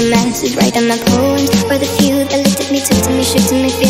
The masses, writing my poems for the few that looked at me, took to me, shook to me,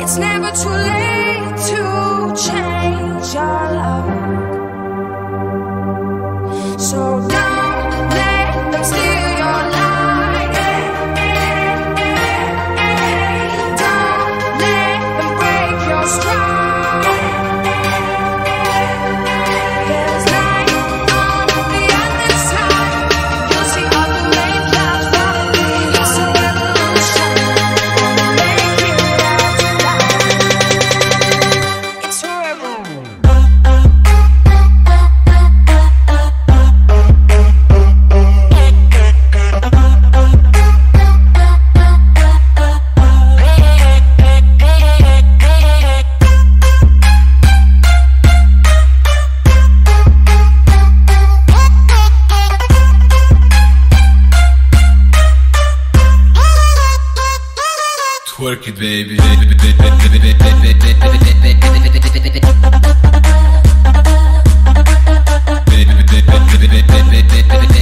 It's never too late Twerk it, baby. baby, baby, baby